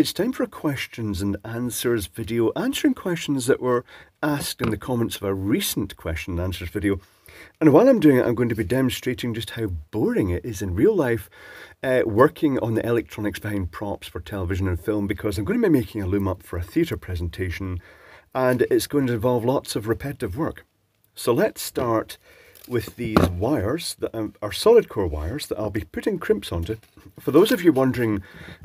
It's time for a questions and answers video, answering questions that were asked in the comments of a recent question and answers video. And while I'm doing it, I'm going to be demonstrating just how boring it is in real life uh, working on the electronics behind props for television and film because I'm going to be making a loom up for a theatre presentation and it's going to involve lots of repetitive work. So let's start with these wires that are solid core wires that I'll be putting crimps onto. For those of you wondering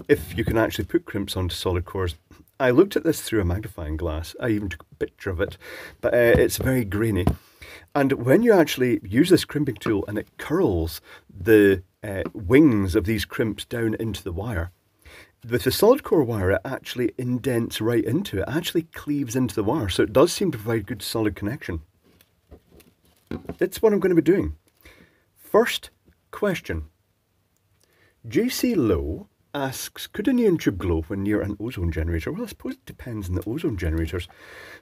if you can actually put crimps onto solid cores, I looked at this through a magnifying glass. I even took a picture of it, but uh, it's very grainy. And when you actually use this crimping tool and it curls the uh, wings of these crimps down into the wire, with the solid core wire, it actually indents right into it, actually cleaves into the wire. So it does seem to provide good solid connection. That's what I'm going to be doing. First question. JC Lowe asks, could a neon tube glow when near an ozone generator? Well, I suppose it depends on the ozone generators.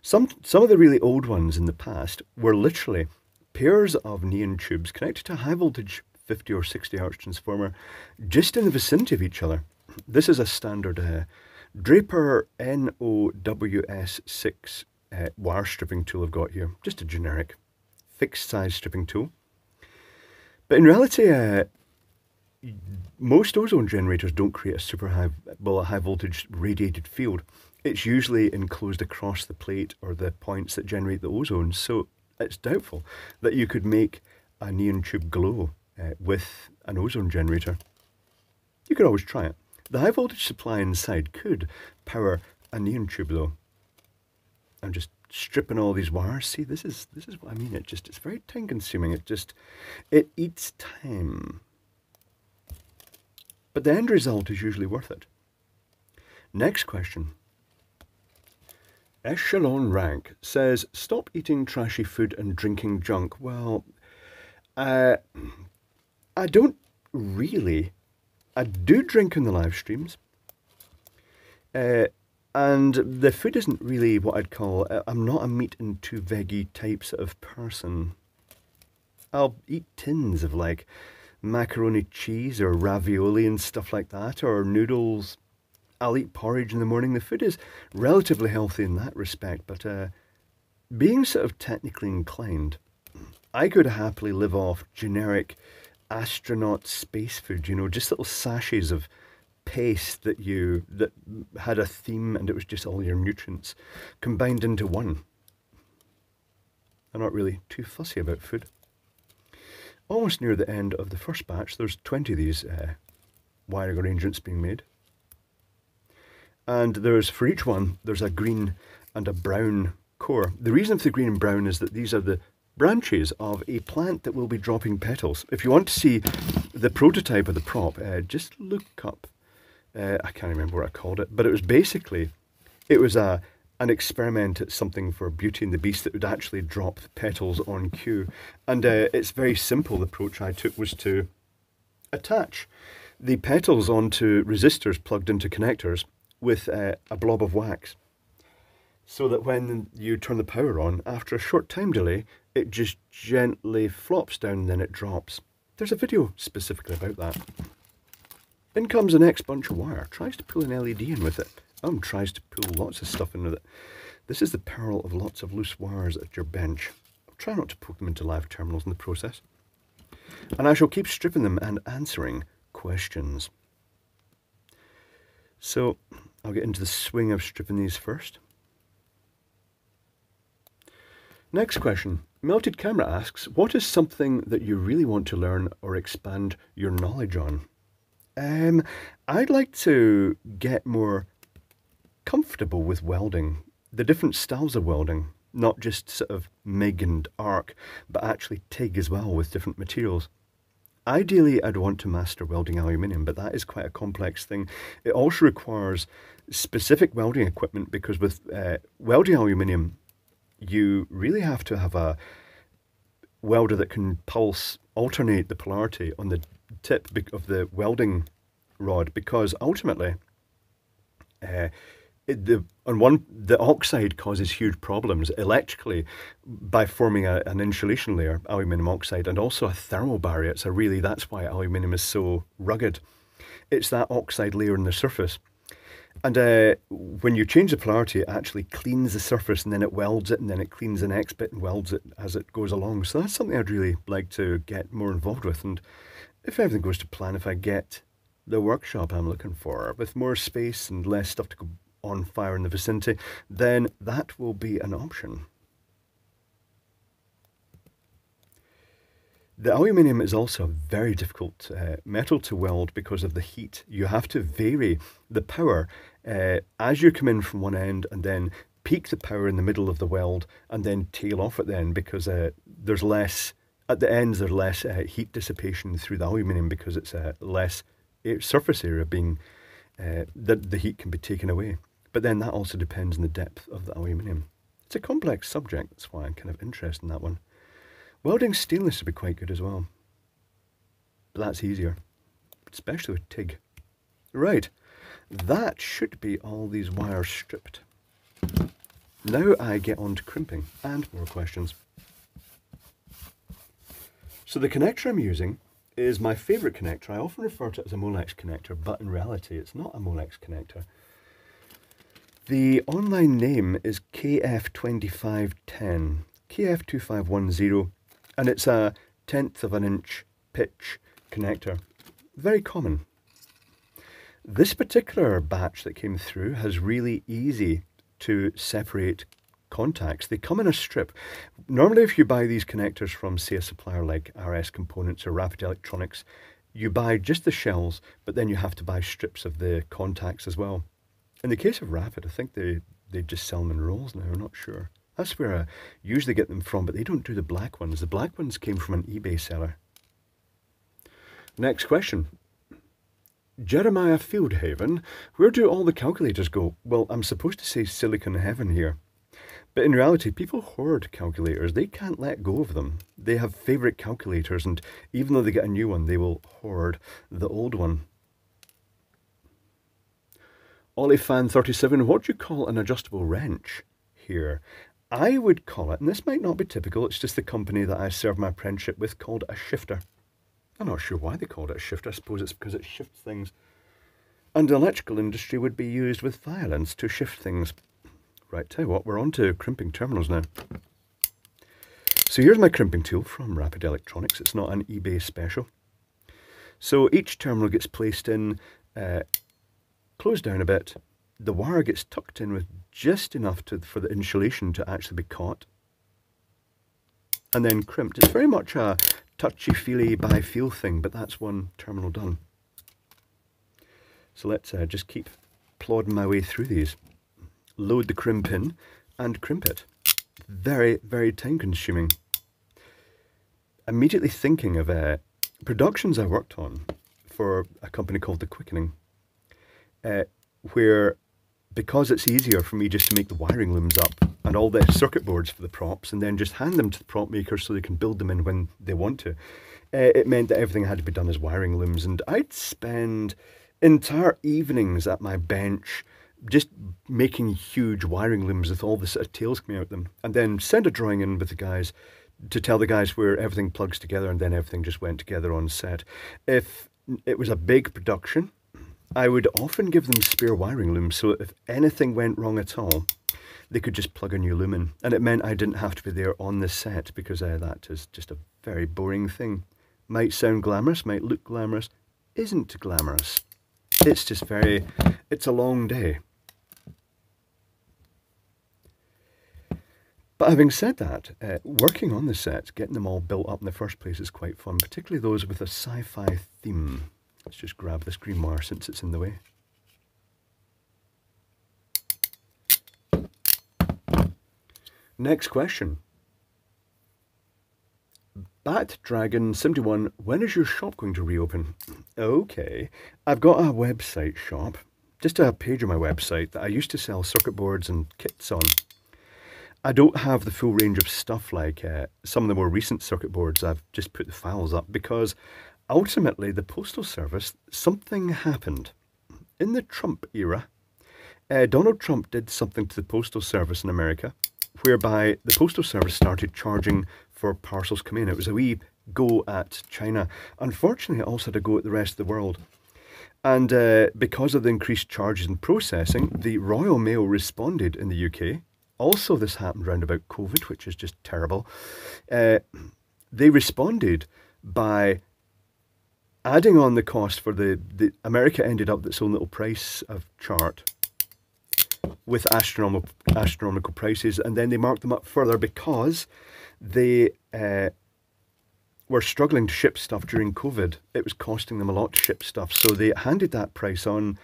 Some, some of the really old ones in the past were literally pairs of neon tubes connected to a high voltage 50 or 60 hertz transformer just in the vicinity of each other. This is a standard uh, Draper NOWS6 uh, wire stripping tool I've got here, just a generic fixed size stripping tool. But in reality, uh, most ozone generators don't create a super high, well, a high voltage radiated field. It's usually enclosed across the plate or the points that generate the ozone. So it's doubtful that you could make a neon tube glow uh, with an ozone generator. You could always try it. The high voltage supply inside could power a neon tube though. I'm just stripping all these wires. See, this is this is what I mean. It just it's very time consuming. It just it eats time. But the end result is usually worth it. Next question. Echelon Rank says, stop eating trashy food and drinking junk. Well, uh, I don't really. I do drink in the live streams. Uh, and the food isn't really what I'd call, uh, I'm not a meat and two veggie types of person. I'll eat tins of like macaroni cheese or ravioli and stuff like that, or noodles. I'll eat porridge in the morning. The food is relatively healthy in that respect, but uh, being sort of technically inclined, I could happily live off generic astronaut space food, you know, just little sachets of paste that you that had a theme and it was just all your nutrients combined into one. I'm not really too fussy about food. Almost near the end of the first batch, there's 20 of these uh, wiring arrangements being made. And there's, for each one, there's a green and a brown core. The reason for the green and brown is that these are the branches of a plant that will be dropping petals. If you want to see the prototype of the prop, uh, just look up uh, I can't remember what I called it, but it was basically, it was a an experiment at something for Beauty and the Beast that would actually drop the petals on cue. And uh, it's very simple. The approach I took was to attach the petals onto resistors plugged into connectors with uh, a blob of wax. So that when you turn the power on, after a short time delay, it just gently flops down and then it drops. There's a video specifically about that. In comes the next bunch of wire. Tries to pull an LED in with it. Um, tries to pull lots of stuff in with it. This is the peril of lots of loose wires at your bench. Try not to poke them into live terminals in the process. And I shall keep stripping them and answering questions. So, I'll get into the swing of stripping these first. Next question. Melted Camera asks, what is something that you really want to learn or expand your knowledge on? Um, I'd like to get more comfortable with welding, the different styles of welding, not just sort of MIG and arc, but actually TIG as well with different materials. Ideally, I'd want to master welding aluminium, but that is quite a complex thing. It also requires specific welding equipment because with uh, welding aluminium, you really have to have a welder that can pulse, alternate the polarity on the tip of the welding rod because ultimately, uh, the on one the oxide causes huge problems electrically by forming a, an insulation layer, aluminium oxide, and also a thermal barrier. A really that's why aluminium is so rugged. It's that oxide layer on the surface. And uh, when you change the polarity, it actually cleans the surface and then it welds it and then it cleans the next bit and welds it as it goes along. So that's something I'd really like to get more involved with. And if everything goes to plan, if I get the workshop I'm looking for with more space and less stuff to go on fire in the vicinity, then that will be an option. The aluminium is also a very difficult uh, metal to weld because of the heat. You have to vary the power uh, as you come in from one end and then peak the power in the middle of the weld and then tail off at the end because uh, there's less, at the ends there's less uh, heat dissipation through the aluminium because it's uh, less surface area being, uh, that the heat can be taken away. But then that also depends on the depth of the aluminium. It's a complex subject, that's why I'm kind of interested in that one. Welding stainless would be quite good as well. But that's easier, especially with TIG. Right, that should be all these wires stripped. Now I get on to crimping and more questions. So the connector I'm using is my favourite connector. I often refer to it as a Molex connector, but in reality it's not a Molex connector. The online name is KF2510, KF2510 and it's a tenth of an inch pitch connector. Very common. This particular batch that came through has really easy to separate contacts. They come in a strip. Normally if you buy these connectors from say a supplier like RS Components or Rapid Electronics, you buy just the shells, but then you have to buy strips of the contacts as well. In the case of Rapid, I think they, they just sell them in rolls now, I'm not sure. That's where I usually get them from, but they don't do the black ones. The black ones came from an eBay seller. Next question. Jeremiah Fieldhaven, where do all the calculators go? Well, I'm supposed to say silicon heaven here. But in reality, people hoard calculators. They can't let go of them. They have favourite calculators, and even though they get a new one, they will hoard the old one. Olifan37, what do you call an adjustable wrench here? I would call it, and this might not be typical, it's just the company that I serve my apprenticeship with called a shifter. I'm not sure why they called it a shifter. I suppose it's because it shifts things. And the electrical industry would be used with violence to shift things. Right, tell you what, we're on to crimping terminals now. So here's my crimping tool from Rapid Electronics. It's not an eBay special. So each terminal gets placed in, uh, closed down a bit, the wire gets tucked in with just enough to, for the insulation to actually be caught and then crimped. It's very much a touchy-feely by feel thing, but that's one terminal done. So let's uh, just keep plodding my way through these. Load the crimp in and crimp it. Very, very time consuming. Immediately thinking of uh, productions I worked on for a company called The Quickening, uh, where because it's easier for me just to make the wiring looms up and all the circuit boards for the props and then just hand them to the prop makers so they can build them in when they want to, uh, it meant that everything had to be done as wiring looms. And I'd spend entire evenings at my bench just making huge wiring looms with all the of tails coming out of them and then send a drawing in with the guys to tell the guys where everything plugs together and then everything just went together on set. If it was a big production, I would often give them spare wiring looms so if anything went wrong at all, they could just plug a new loom in. And it meant I didn't have to be there on the set because uh, that is just a very boring thing. Might sound glamorous, might look glamorous, isn't glamorous. It's just very, it's a long day. But having said that, uh, working on the sets, getting them all built up in the first place is quite fun, particularly those with a sci-fi theme. Let's just grab this green wire since it's in the way. Next question. Bat Dragon 71, when is your shop going to reopen? Okay, I've got a website shop, just a page on my website that I used to sell circuit boards and kits on. I don't have the full range of stuff like uh, some of the more recent circuit boards. I've just put the files up because ultimately, the Postal Service, something happened. In the Trump era, uh, Donald Trump did something to the Postal Service in America whereby the Postal Service started charging for parcels coming in. It was a wee go at China. Unfortunately, it also had a go at the rest of the world. And uh, because of the increased charges in processing, the Royal Mail responded in the UK. Also, this happened round about COVID, which is just terrible. Uh, they responded by adding on the cost for the, the America ended up its own little price of chart with astronomical astronomical prices, and then they marked them up further because they uh, were struggling to ship stuff during COVID. It was costing them a lot to ship stuff, so they handed that price on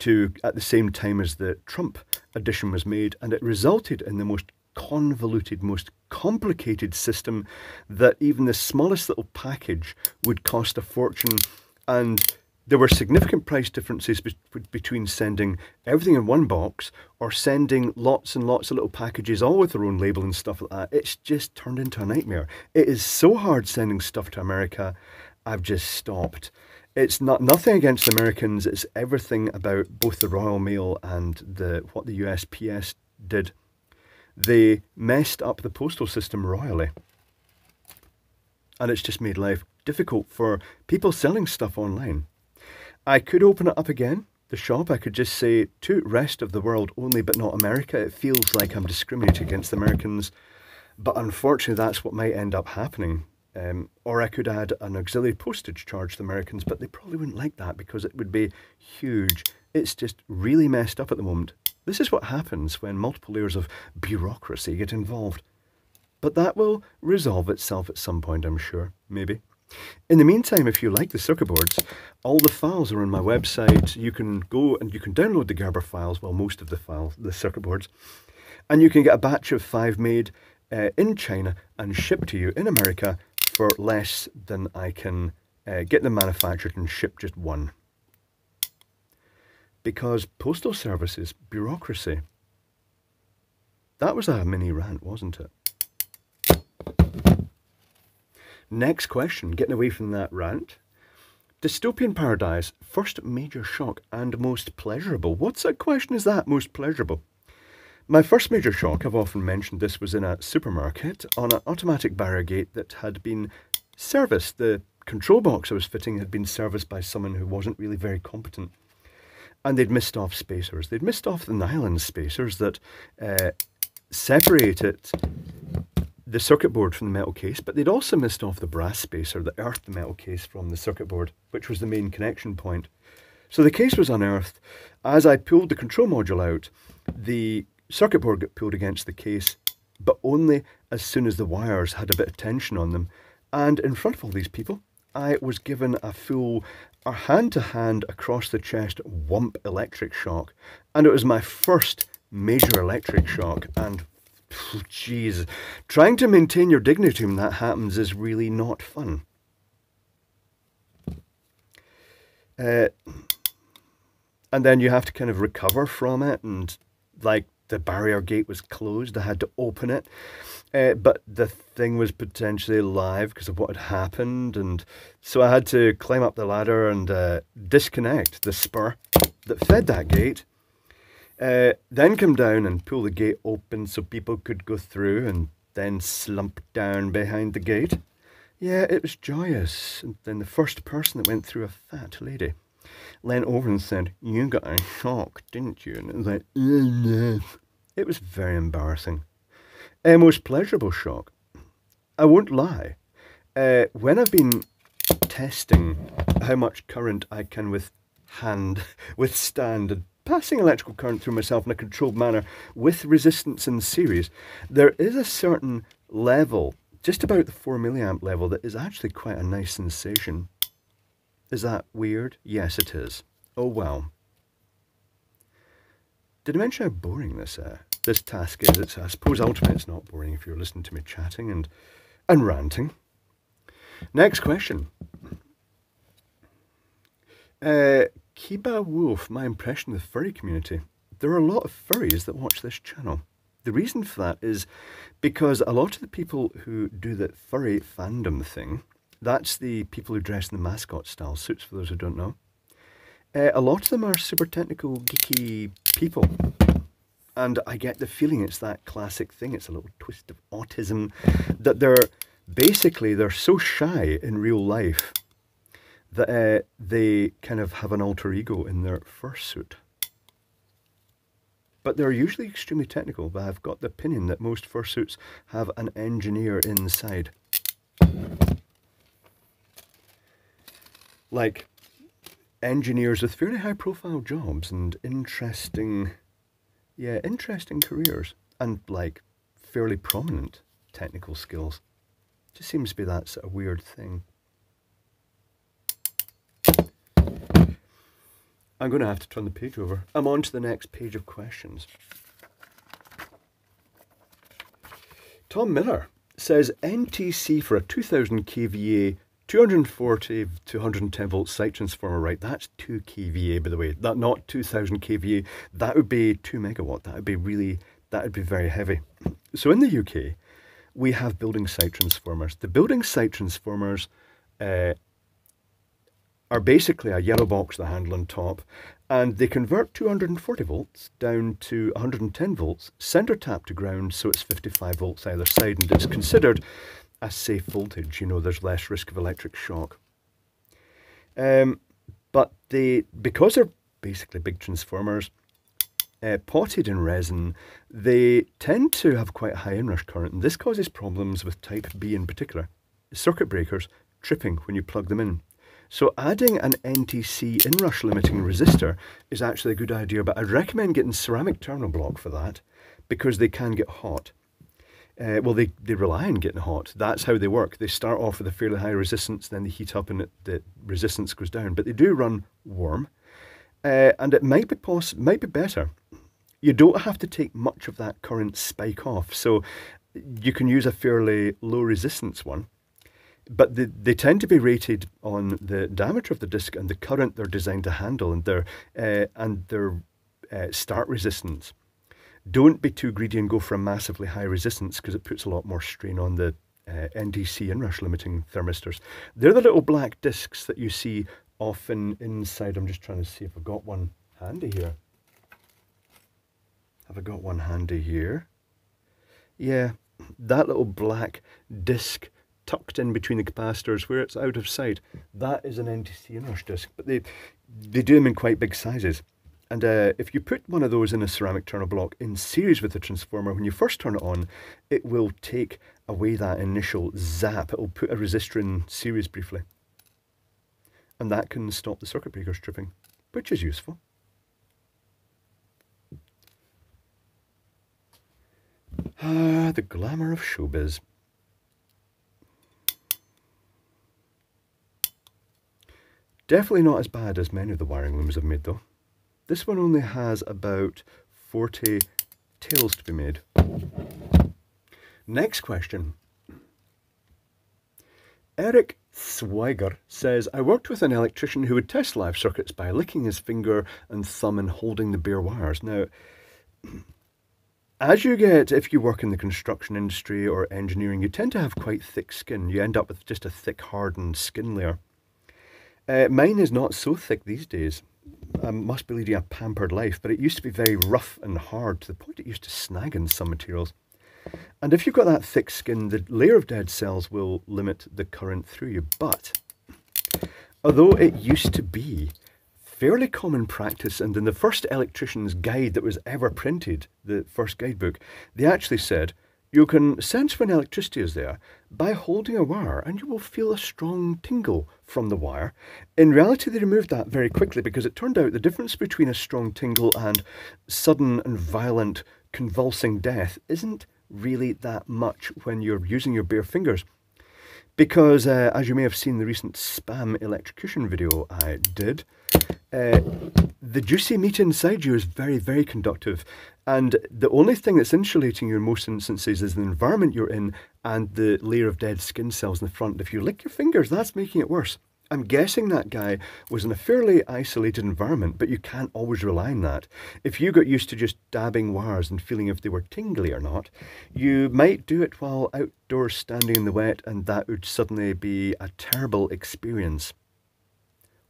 to at the same time as the Trump addition was made, and it resulted in the most convoluted, most complicated system that even the smallest little package would cost a fortune. And there were significant price differences be between sending everything in one box or sending lots and lots of little packages, all with their own label and stuff like that. It's just turned into a nightmare. It is so hard sending stuff to America. I've just stopped. It's not nothing against Americans. It's everything about both the Royal Mail and the what the USPS did they messed up the postal system royally. And it's just made life difficult for people selling stuff online. I could open it up again, the shop. I could just say to rest of the world only, but not America. It feels like I'm discriminating against Americans. But unfortunately, that's what might end up happening. Um, or I could add an auxiliary postage charge to Americans, but they probably wouldn't like that because it would be huge. It's just really messed up at the moment. This is what happens when multiple layers of bureaucracy get involved. But that will resolve itself at some point, I'm sure. Maybe. In the meantime, if you like the circuit boards, all the files are on my website. You can go and you can download the Gerber files, well, most of the files, the circuit boards, and you can get a batch of five made uh, in China and shipped to you in America for less than I can uh, get them manufactured and ship just one because postal services, bureaucracy. That was a mini rant, wasn't it? Next question, getting away from that rant. Dystopian paradise, first major shock and most pleasurable. What's a question is that, most pleasurable? My first major shock, I've often mentioned this, was in a supermarket on an automatic barrier gate that had been serviced. The control box I was fitting had been serviced by someone who wasn't really very competent and they'd missed off spacers. They'd missed off the nylon spacers that uh, separated the circuit board from the metal case, but they'd also missed off the brass spacer that earthed the metal case from the circuit board, which was the main connection point. So the case was unearthed. As I pulled the control module out, the circuit board got pulled against the case, but only as soon as the wires had a bit of tension on them. And in front of all these people, I was given a full a hand to hand across the chest whump electric shock. And it was my first major electric shock. And jeez, trying to maintain your dignity when that happens is really not fun. Uh, and then you have to kind of recover from it. And like the barrier gate was closed, I had to open it. Uh, but the thing was potentially live because of what had happened, and so I had to climb up the ladder and uh, disconnect the spur that fed that gate. Uh, then come down and pull the gate open so people could go through, and then slump down behind the gate. Yeah, it was joyous. And then the first person that went through, a fat lady, leant over and said, "You got a shock, didn't you?" And it was like, it was very embarrassing a most pleasurable shock. I won't lie. Uh, when I've been testing how much current I can withhand, withstand, and passing electrical current through myself in a controlled manner with resistance in series, there is a certain level, just about the 4 milliamp level, that is actually quite a nice sensation. Is that weird? Yes, it is. Oh well. Did I mention how boring this is? this task is. It's, I suppose ultimately it's not boring if you're listening to me chatting and, and ranting. Next question. Uh, Kiba Wolf, my impression of the furry community. There are a lot of furries that watch this channel. The reason for that is because a lot of the people who do the furry fandom thing, that's the people who dress in the mascot style suits, for those who don't know. Uh, a lot of them are super technical, geeky people and I get the feeling it's that classic thing, it's a little twist of autism, that they're basically, they're so shy in real life that uh, they kind of have an alter ego in their fursuit. But they're usually extremely technical, but I've got the opinion that most fursuits have an engineer inside. Like engineers with fairly high profile jobs and interesting, yeah, interesting careers and like fairly prominent technical skills. Just seems to be that sort of weird thing. I'm going to have to turn the page over. I'm on to the next page of questions. Tom Miller says NTC for a 2000 kVA 240 to 110 volt site transformer, right? That's 2 kVA, by the way. That not 2000 kVA. That would be 2 megawatt. That would be really, that would be very heavy. So in the UK, we have building site transformers. The building site transformers uh, are basically a yellow box the handle on top, and they convert 240 volts down to 110 volts, center tap to ground, so it's 55 volts either side, and it's considered a safe voltage. You know, there's less risk of electric shock. Um, but they, because they're basically big transformers, uh, potted in resin, they tend to have quite a high inrush current, and this causes problems with type B in particular. Circuit breakers tripping when you plug them in. So adding an NTC inrush limiting resistor is actually a good idea, but I'd recommend getting ceramic terminal block for that because they can get hot. Uh, well, they, they rely on getting hot. That's how they work. They start off with a fairly high resistance, then they heat up and it, the resistance goes down. But they do run warm, uh, and it might be poss- might be better. You don't have to take much of that current spike off, so you can use a fairly low resistance one. But they, they tend to be rated on the diameter of the disc and the current they're designed to handle, and their uh, and their uh, start resistance. Don't be too greedy and go for a massively high resistance because it puts a lot more strain on the uh, NTC inrush limiting thermistors. They're the little black discs that you see often inside. I'm just trying to see if I've got one handy here. Have I got one handy here? Yeah, that little black disc tucked in between the capacitors where it's out of sight. That is an NTC inrush disc, but they, they do them in quite big sizes. And uh, if you put one of those in a ceramic terminal block in series with the transformer, when you first turn it on, it will take away that initial zap. It will put a resistor in series briefly. And that can stop the circuit breaker tripping, which is useful. Ah, the glamour of showbiz. Definitely not as bad as many of the wiring looms have made though. This one only has about 40 tails to be made. Next question. Eric Swiger says, I worked with an electrician who would test live circuits by licking his finger and thumb and holding the bare wires. Now, as you get, if you work in the construction industry or engineering, you tend to have quite thick skin. You end up with just a thick, hardened skin layer. Uh, mine is not so thick these days. I must be leading a pampered life, but it used to be very rough and hard to the point it used to snag in some materials. And if you've got that thick skin, the layer of dead cells will limit the current through you. But although it used to be fairly common practice, and in the first electrician's guide that was ever printed, the first guidebook, they actually said you can sense when electricity is there by holding a wire and you will feel a strong tingle from the wire. In reality, they removed that very quickly because it turned out the difference between a strong tingle and sudden and violent convulsing death isn't really that much when you're using your bare fingers. Because, uh, as you may have seen the recent spam electrocution video I did, uh, the juicy meat inside you is very, very conductive. And the only thing that's insulating you in most instances is the environment you're in and the layer of dead skin cells in the front. If you lick your fingers, that's making it worse. I'm guessing that guy was in a fairly isolated environment, but you can't always rely on that. If you got used to just dabbing wires and feeling if they were tingly or not, you might do it while outdoors standing in the wet, and that would suddenly be a terrible experience.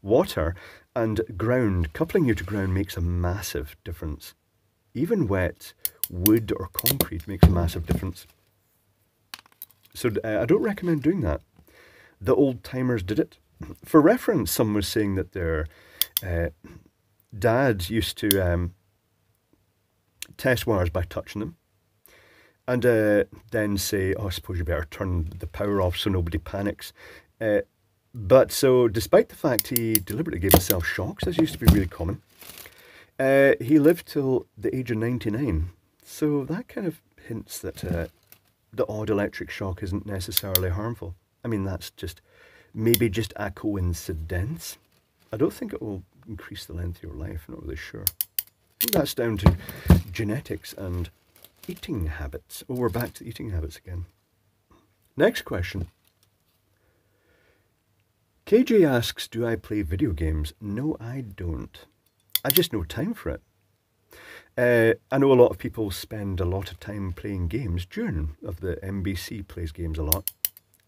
Water and ground, coupling you to ground makes a massive difference. Even wet wood or concrete makes a massive difference. So uh, I don't recommend doing that. The old timers did it. for reference, someone was saying that their uh, dad used to um, test wires by touching them and uh, then say, oh, I suppose you better turn the power off so nobody panics. Uh, but so, despite the fact he deliberately gave himself shocks, as used to be really common, uh, he lived till the age of 99. So that kind of hints that uh, the odd electric shock isn't necessarily harmful. I mean, that's just maybe just a coincidence. I don't think it will increase the length of your life, I'm not really sure. That's down to genetics and eating habits. Oh, we're back to eating habits again. Next question. KJ asks, do I play video games? No, I don't. I just no time for it. Uh, I know a lot of people spend a lot of time playing games. June of the NBC plays games a lot.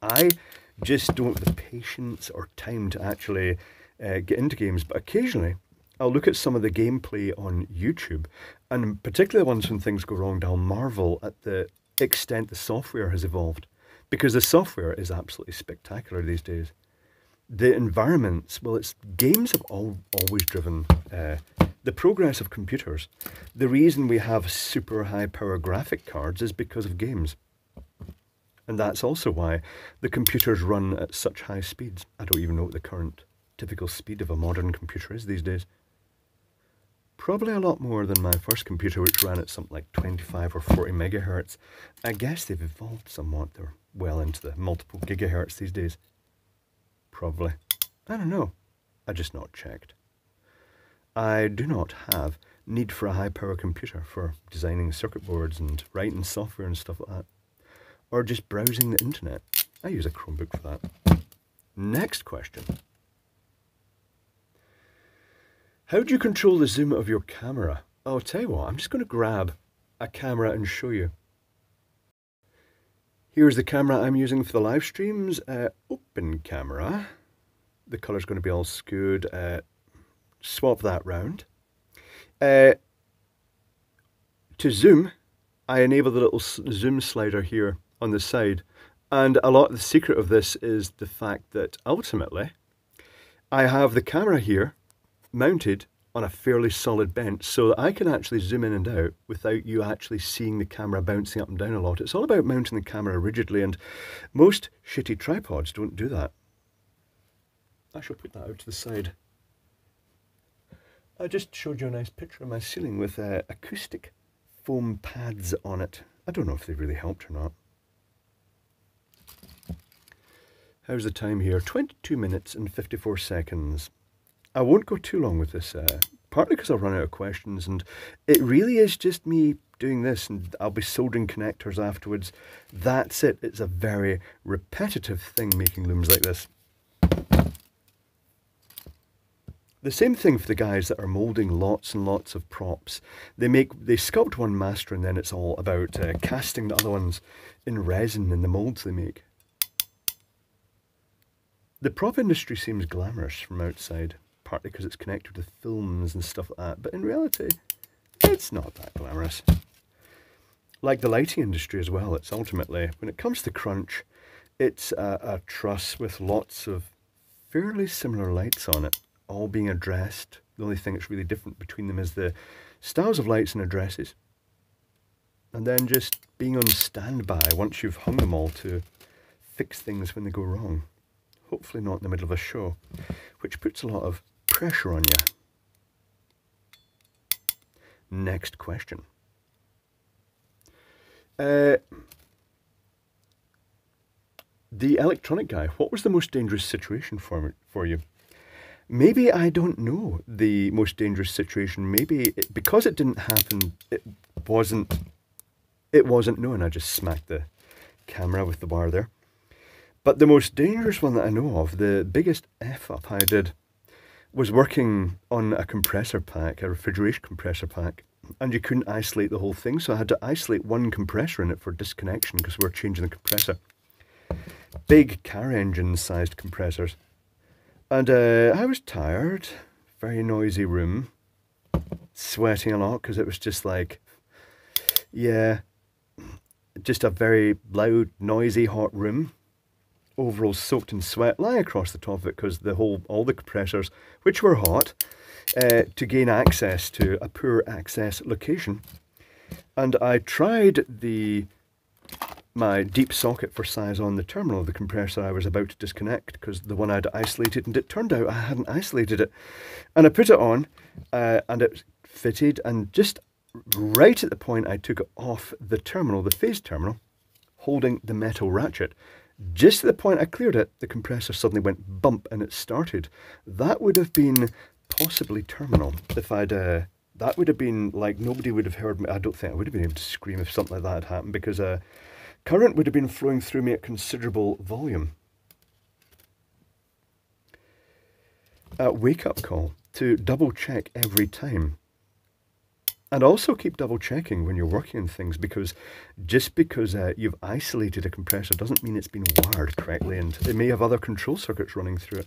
I just don't have the patience or time to actually uh, get into games, but occasionally I'll look at some of the gameplay on YouTube, and particularly ones when things go wrong, I'll marvel at the extent the software has evolved, because the software is absolutely spectacular these days. The environments, well, it's games have all, always driven uh, the progress of computers. The reason we have super high power graphic cards is because of games. And that's also why the computers run at such high speeds. I don't even know what the current typical speed of a modern computer is these days. Probably a lot more than my first computer, which ran at something like 25 or 40 megahertz. I guess they've evolved somewhat. They're well into the multiple gigahertz these days. Probably. I don't know. I just not checked. I do not have need for a high power computer for designing circuit boards and writing software and stuff like that. Or just browsing the internet. I use a Chromebook for that. Next question. How do you control the zoom of your camera? Oh, I'll tell you what, I'm just going to grab a camera and show you. Here's the camera I'm using for the live streams. Uh, open camera. The colour's going to be all skewed. Uh, swap that round. Uh, to zoom, I enable the little zoom slider here on the side. And a lot of the secret of this is the fact that ultimately I have the camera here mounted on a fairly solid bench so that I can actually zoom in and out without you actually seeing the camera bouncing up and down a lot. It's all about mounting the camera rigidly and most shitty tripods don't do that. I shall put that out to the side. I just showed you a nice picture of my ceiling with uh, acoustic foam pads on it. I don't know if they really helped or not. How's the time here? 22 minutes and 54 seconds. I won't go too long with this, uh, partly because I'll run out of questions, and it really is just me doing this, and I'll be soldering connectors afterwards. That's it. It's a very repetitive thing making looms like this. The same thing for the guys that are moulding lots and lots of props. They make they sculpt one master and then it's all about uh, casting the other ones in resin in the moulds they make. The prop industry seems glamorous from outside partly because it's connected with films and stuff like that. But in reality, it's not that glamorous. Like the lighting industry as well, it's ultimately, when it comes to crunch, it's a, a truss with lots of fairly similar lights on it, all being addressed. The only thing that's really different between them is the styles of lights and addresses. And then just being on standby once you've hung them all to fix things when they go wrong. Hopefully not in the middle of a show, which puts a lot of pressure on you. Next question. Uh, the electronic guy, what was the most dangerous situation for, for you? Maybe I don't know the most dangerous situation. Maybe it, because it didn't happen, it wasn't, it wasn't known. I just smacked the camera with the bar there. But the most dangerous one that I know of, the biggest F up I did, was working on a compressor pack, a refrigeration compressor pack, and you couldn't isolate the whole thing, so I had to isolate one compressor in it for disconnection because we are changing the compressor. Big car engine sized compressors. And uh, I was tired, very noisy room, sweating a lot because it was just like, yeah, just a very loud, noisy, hot room. Overalls soaked in sweat, lie across the top of it because the whole all the compressors, which were hot, uh, to gain access to a poor access location. And I tried the my deep socket for size on the terminal of the compressor I was about to disconnect because the one I'd isolated and it turned out I hadn't isolated it. And I put it on uh, and it fitted and just right at the point I took it off the terminal, the phase terminal, holding the metal ratchet, just at the point I cleared it, the compressor suddenly went bump and it started. That would have been possibly terminal if I'd uh, that would have been like nobody would have heard me. I don't think I would have been able to scream if something like that had happened because uh, current would have been flowing through me at considerable volume. A wake up call to double check every time. And also keep double checking when you're working on things because just because uh, you've isolated a compressor doesn't mean it's been wired correctly and it may have other control circuits running through it.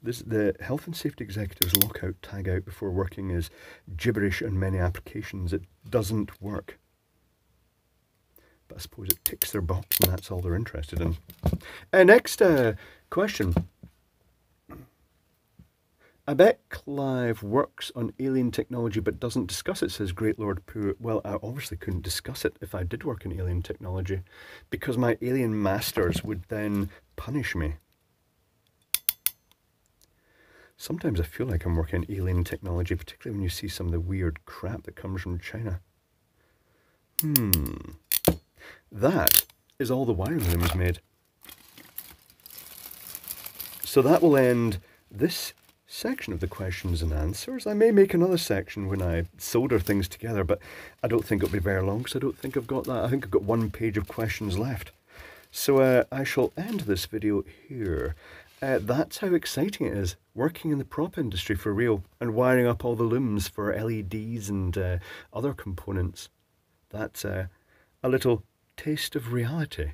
This, the health and safety executive's lockout tag out before working is gibberish on many applications. It doesn't work. But I suppose it ticks their box and that's all they're interested in. Uh, next uh, question. I bet Clive works on alien technology but doesn't discuss it, says Great Lord Pooh. Well, I obviously couldn't discuss it if I did work in alien technology because my alien masters would then punish me. Sometimes I feel like I'm working in alien technology, particularly when you see some of the weird crap that comes from China. Hmm. That is all the wiring looms made. So that will end this section of the questions and answers. I may make another section when I solder things together, but I don't think it'll be very long because I don't think I've got that. I think I've got one page of questions left. So uh, I shall end this video here. Uh, that's how exciting it is working in the prop industry for real and wiring up all the looms for LEDs and uh, other components. That's uh, a little taste of reality.